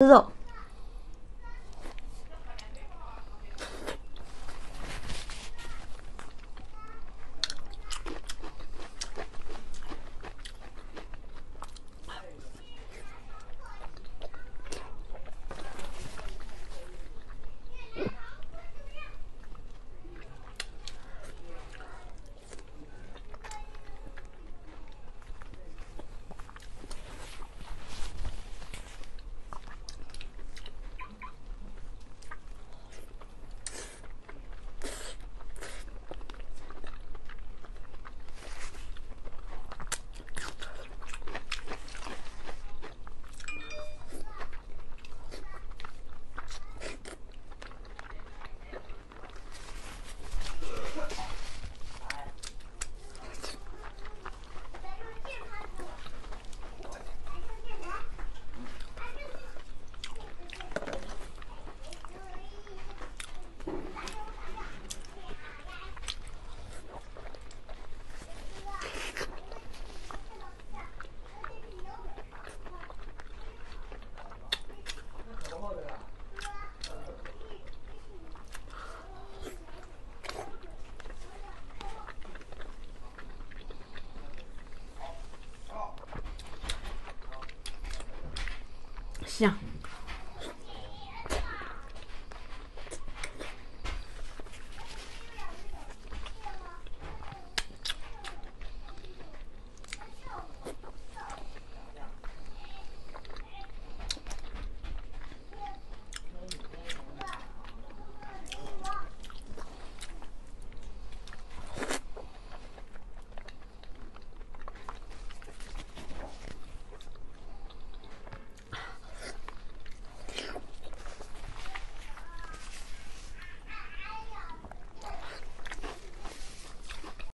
肉行。